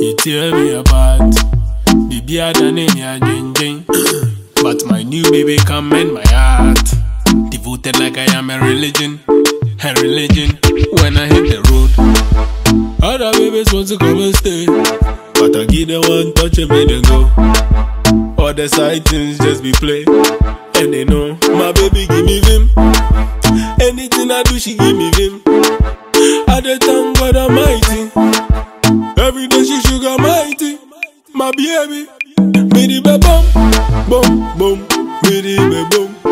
You tear me apart. Baby, I done in ya jing But my new baby come in my heart. Devoted like I am a religion. A religion when I hit the road. Other babies want to come and stay. But I give them one touch and make them go. All the side things just be play. And they know my baby give me vim. Anything I do, she give me vim. I thank God Almighty sugar mighty, my baby. Me the be bum, bum, bum, me the be bum.